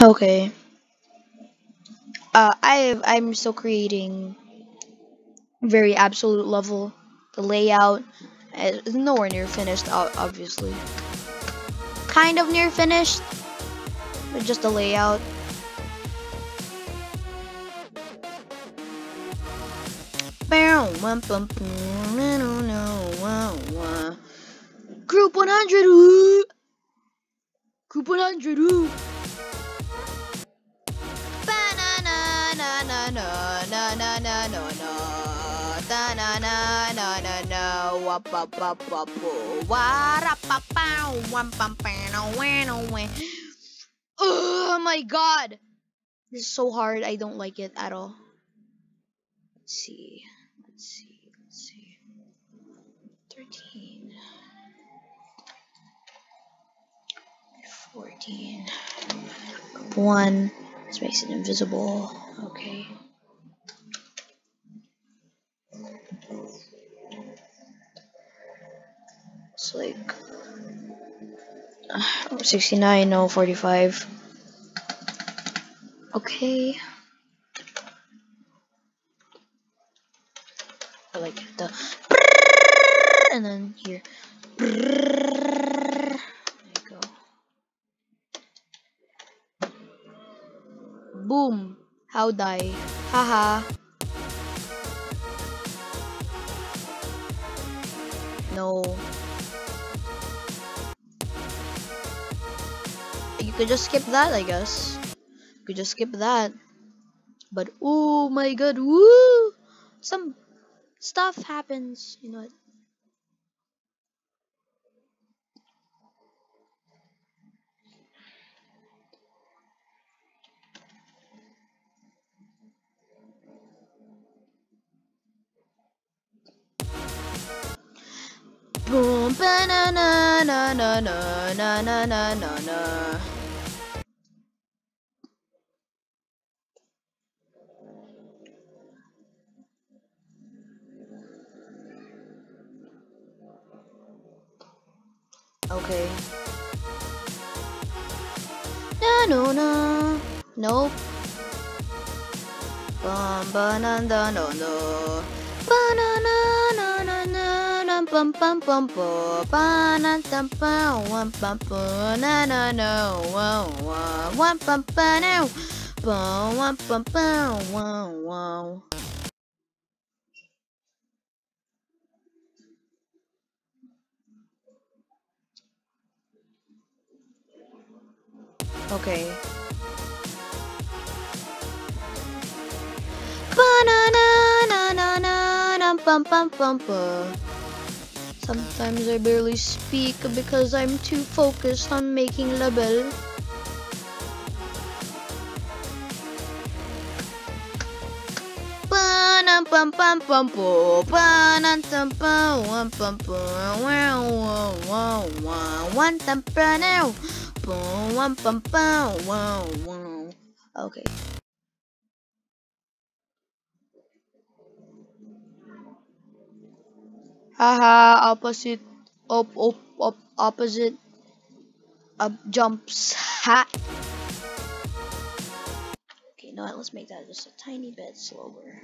Okay. Uh, I I'm still creating very absolute level. The layout is nowhere near finished, obviously. Kind of near finished, but just the layout. Group 100! Cooper hundred ooh. Oh my god! This is so hard, I don't like it at all. Let's see. Let's see. Let's see. 13. 14. 1. Let's make it invisible. Okay. It's like uh, 69, no, 45. Okay. I like the and then here. There you go. Boom. How die? Haha. No. You could just skip that, I guess. You could just skip that. But oh my god, woo! Some stuff happens, you know what? Boom, ba na na na na na na na na na na. Okay. No no no. Nope. Bum ba na na no no. Ba na na na na na na bum bum bum bum na dum bum one bum bum na na bum bum bum bum bum Okay. Banana na na na na bum bum bum bum Sometimes I barely speak because I'm too focused on making label. Ba-na bum bum bum bum, ba-na bum bum bum bum, wow wow wow wow, one bum now, bum one bum bum wow wow. Okay. Haha, opposite, op, op, op, opposite, up jumps. Ha. Okay, now let's make that just a tiny bit slower.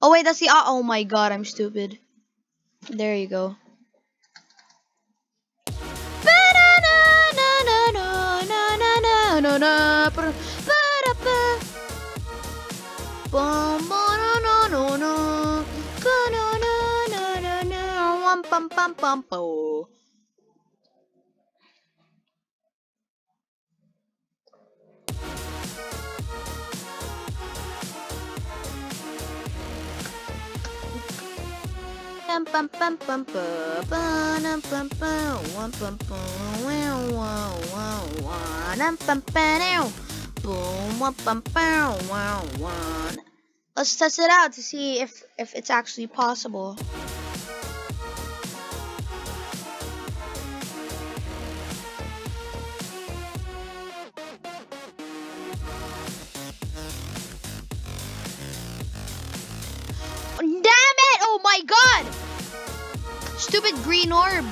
Oh wait, that's the uh oh my god, I'm stupid. There you go. Pam pam pam pam one pam pam wow wow wow wow pam pam now boom one pam pam wow wow Let's test it out to see if if it's actually possible. My god! Stupid green orb.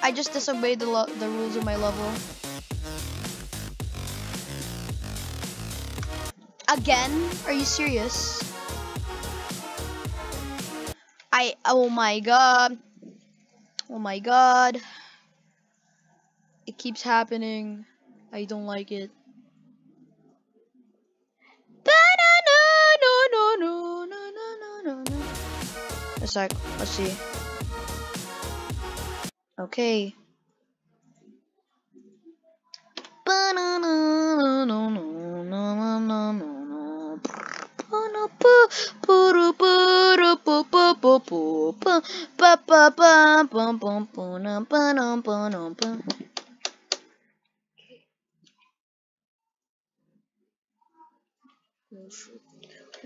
I just disobeyed the, the rules of my level. Again? Are you serious? I, oh my god. Oh my god. It keeps happening. I don't like it. a sec. Let's see. Okay.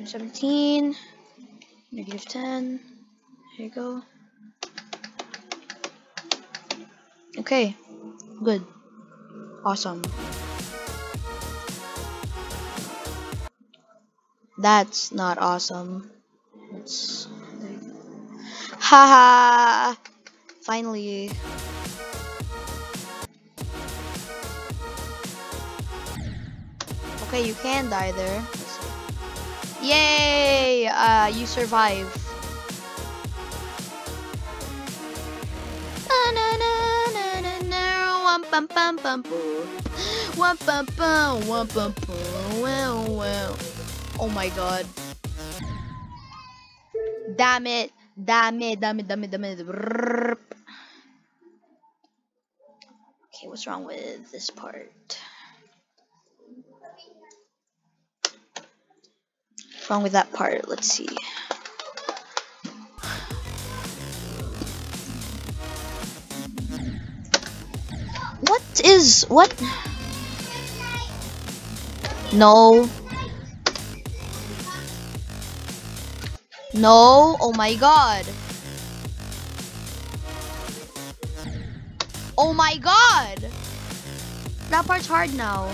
Seventeen, negative ten. Here you go. Okay, good, awesome. That's not awesome. It's haha. Finally. Okay, you can die there. Yay! Uh, you survive. Wam pam pam pam poo. Wam pam pam wam pam poo. Wow wow. Oh my god. Damn it. Damn it. Damn it. Damn it. Damn it. Okay, what's wrong with this part? What's wrong with that part? Let's see. What is what? No. No. Oh my god. Oh my god. That part's hard now.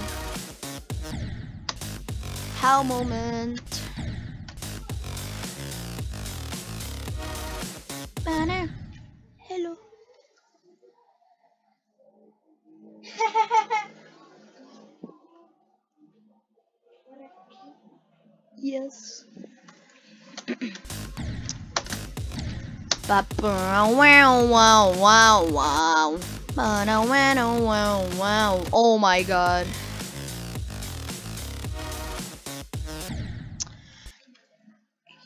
How moment. Banner. Yes. Wow, wow, wow, wow, wow, wow. Oh my god.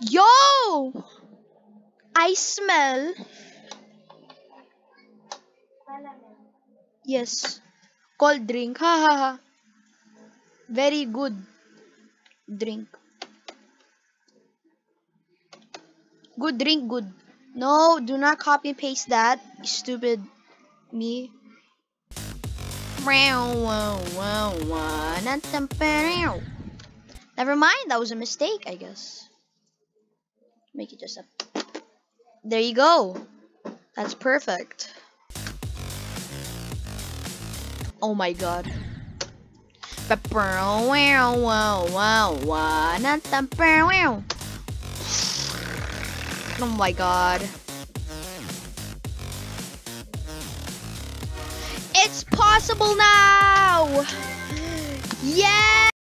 Yo! I smell. Yes. Cold drink. Ha ha ha. Very good drink. Good drink, good. No, do not copy and paste that. Stupid me. Never mind, that was a mistake, I guess. Make it just a. There you go. That's perfect. Oh my god. Oh my god. It's possible now! Yes!